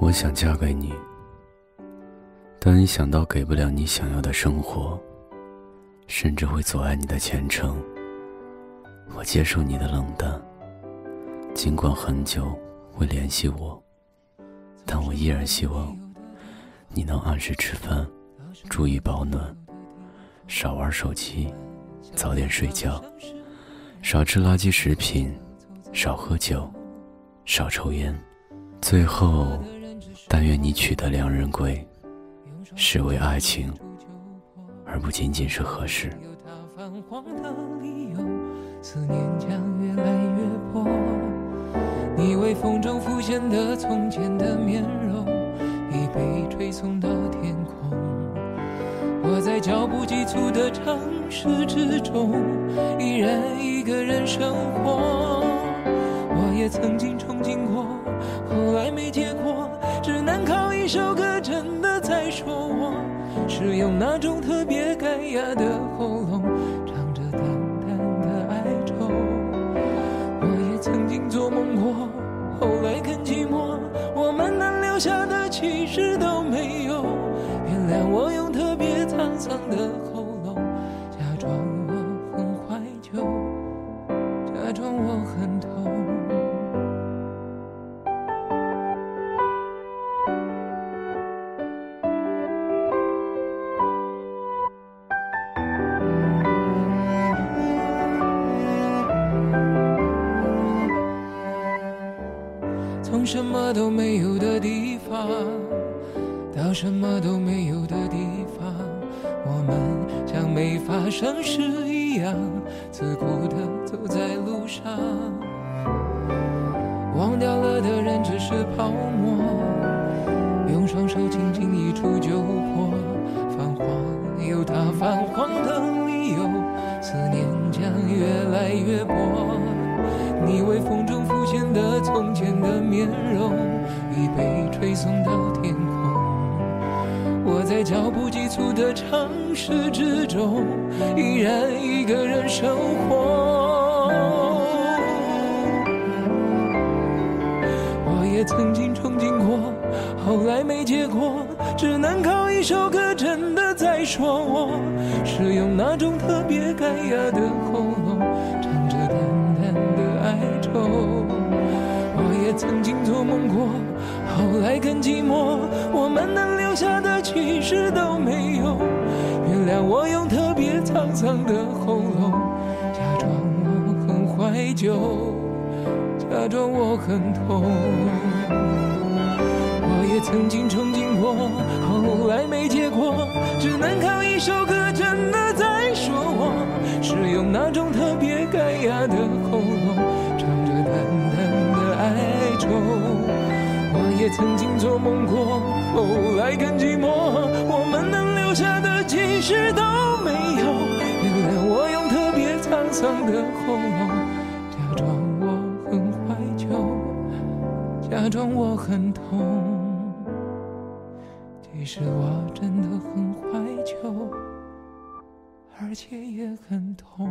我想嫁给你，当一想到给不了你想要的生活，甚至会阻碍你的前程，我接受你的冷淡。尽管很久会联系我，但我依然希望你能按时吃饭，注意保暖，少玩手机，早点睡觉，少吃垃圾食品，少喝酒，少抽烟。最后。但愿你娶得良人归，是为爱情，而不仅仅是合适。思念将越来越薄，你微风中浮现的从前的面容，已被吹送到天空。我在脚步急促的城市之中，依然一个人生活。我也曾经憧憬过，这首歌，真的在说我是用那种特别干哑的喉咙唱着淡淡的哀愁。我也曾经做梦过，后来更寂寞，我们能留下的其实都没有。原谅我用特别沧桑的从什么都没有的地方到什么都没有的地方，我们像没发生事一样，自顾地走在路上。忘掉了的人只是泡沫，用双手轻轻一触就破。泛黄有它泛黄的理由，思念将越来越薄。你微风中浮现的从前的面容，已被吹送到天空。我在脚步急促的城市之中，依然一个人生活。我也曾经憧憬过，后来没结果，只能靠一首歌，真的在说我是用那种特别干哑的喉咙唱着淡淡的。哀愁我也曾经做梦过，后来更寂寞。我们能留下的其实都没有。原谅我用特别沧桑的喉咙，假装我很怀旧，假装我很痛。我也曾经憧憬过，后来没结果，只能靠一首歌，真的在说我是用那种特别干哑的曾经做梦过，后来更寂寞。我们能留下的其实都没有。原谅我用特别沧桑的喉咙，假装我很怀旧，假装我很痛。其实我真的很怀旧，而且也很痛。